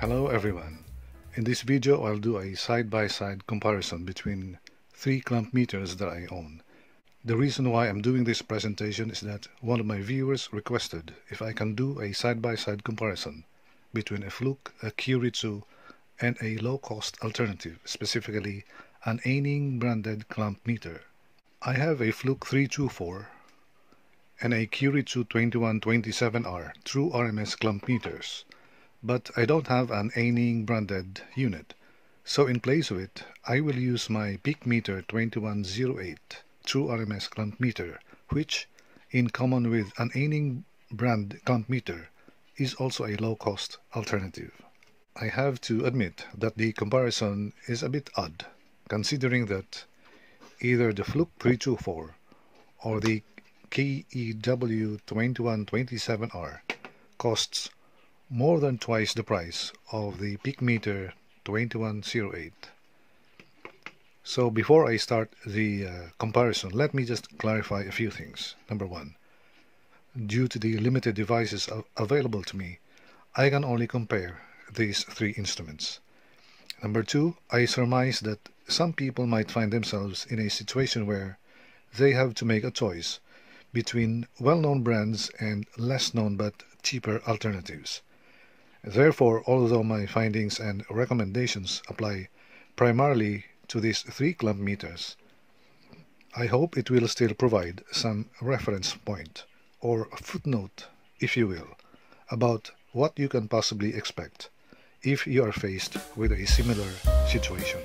Hello everyone. In this video I'll do a side-by-side -side comparison between three clamp meters that I own. The reason why I'm doing this presentation is that one of my viewers requested if I can do a side-by-side -side comparison between a Fluke, a Kyoritsu, and a low-cost alternative, specifically an Aneng branded clamp meter. I have a Fluke 324 and a Kyoritsu 2127R true RMS clamp meters but I don't have an Aneng branded unit. So in place of it, I will use my Peakmeter 2108 True RMS clamp meter, which, in common with an Aneng brand clamp meter, is also a low-cost alternative. I have to admit that the comparison is a bit odd, considering that either the Fluke 324 or the KEW 2127R costs more than twice the price of the Peakmeter 2108. So before I start the uh, comparison, let me just clarify a few things. Number one, due to the limited devices available to me, I can only compare these three instruments. Number two, I surmise that some people might find themselves in a situation where they have to make a choice between well-known brands and less known but cheaper alternatives. Therefore, although my findings and recommendations apply primarily to these three clamp meters, I hope it will still provide some reference point, or footnote, if you will, about what you can possibly expect if you are faced with a similar situation.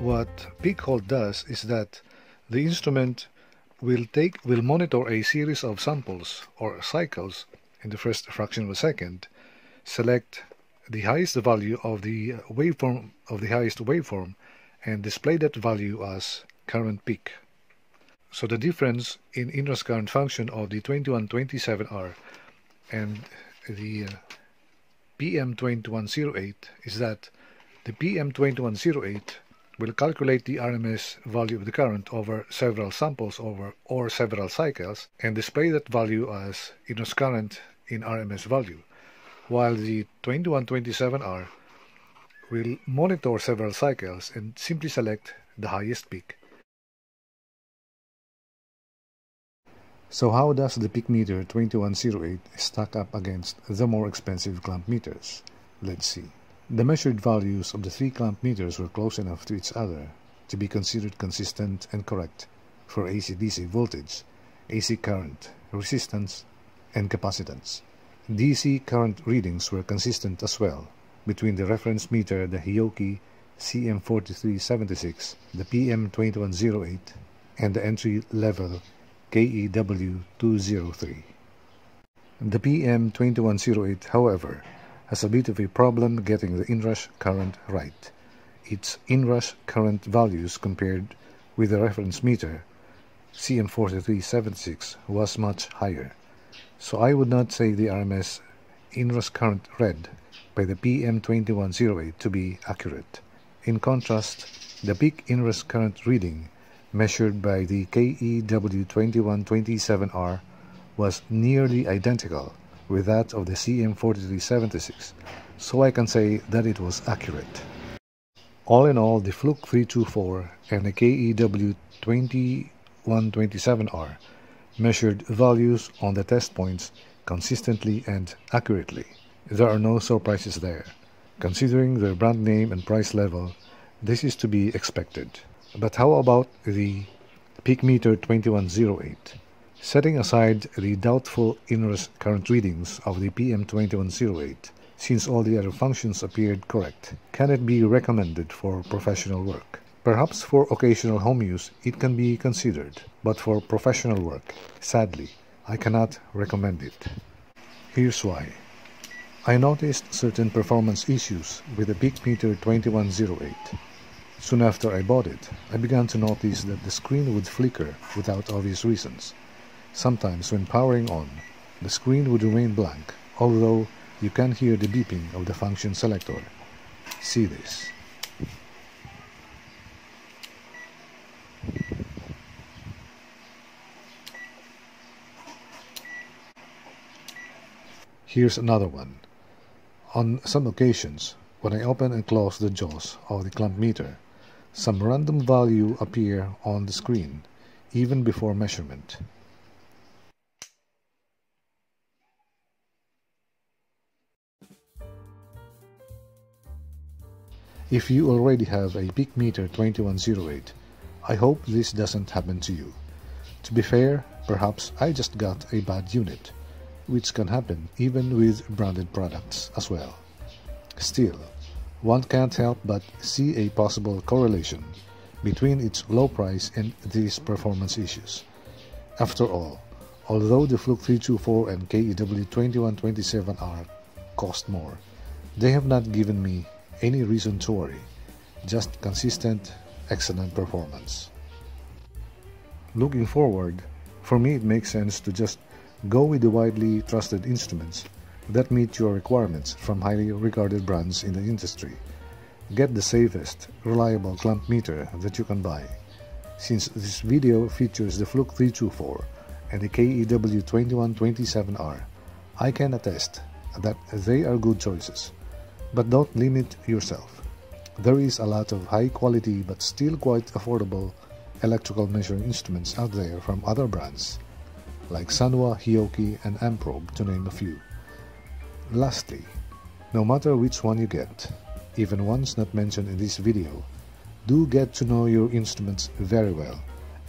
What peak hold does is that the instrument will take will monitor a series of samples or cycles in the first fraction of a second, select the highest value of the waveform of the highest waveform and display that value as current peak. So the difference in inrush current function of the 2127R and the uh, PM2108 is that the PM2108 will calculate the RMS value of the current over several samples over or several cycles and display that value as inrush current in RMS value, while the 2127R will monitor several cycles and simply select the highest peak. So how does the Peakmeter 2108 stack up against the more expensive clamp meters? Let's see. The measured values of the three clamp meters were close enough to each other to be considered consistent and correct for AC-DC voltage, AC current, resistance, and capacitance. DC current readings were consistent as well between the reference meter, the Hioki CM4376, the PM2108, and the entry level KEW203. The PM2108, however, has a bit of a problem getting the inrush current right. Its inrush current values compared with the reference meter CM4376 was much higher. So I would not say the RMS inrush current read by the PM2108 to be accurate. In contrast, the peak inrush current reading measured by the KEW2127R was nearly identical with that of the CM4376, so I can say that it was accurate. All in all, the Fluke 324 and the KEW2127R measured values on the test points consistently and accurately. There are no surprises there. Considering their brand name and price level, this is to be expected. But how about the Peakmeter 2108? Setting aside the doubtful inrush current readings of the PM2108, since all the other functions appeared correct, can it be recommended for professional work? Perhaps for occasional home use it can be considered, but for professional work, sadly, I cannot recommend it. Here's why. I noticed certain performance issues with the Peakmeter 2108. Soon after I bought it, I began to notice that the screen would flicker without obvious reasons. Sometimes when powering on, the screen would remain blank, although you can hear the beeping of the function selector. See this. Here's another one. On some occasions, when I open and close the jaws of the clamp meter, some random value appear on the screen, even before measurement. If you already have a Peakmeter 2108, I hope this doesn't happen to you. To be fair, perhaps I just got a bad unit, which can happen even with branded products as well. Still, one can't help but see a possible correlation between its low price and these performance issues. After all, although the Fluke 324 and KEW2127R cost more, they have not given me any reason to worry, just consistent, excellent performance. Looking forward, for me it makes sense to just go with the widely trusted instruments that meet your requirements from highly regarded brands in the industry. Get the safest, reliable clamp meter that you can buy. Since this video features the Fluke 324 and the KEW2127R, I can attest that they are good choices. But don't limit yourself. There is a lot of high quality but still quite affordable electrical measuring instruments out there from other brands, like Sanwa, Hioki, and Amprobe to name a few. Lastly, no matter which one you get, even ones not mentioned in this video, do get to know your instruments very well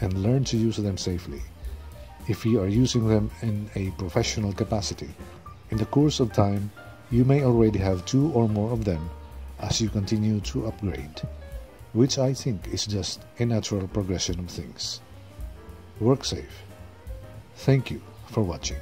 and learn to use them safely. If you are using them in a professional capacity, in the course of time, you may already have two or more of them as you continue to upgrade. which I think is just a natural progression of things. Work safe. Thank you for watching.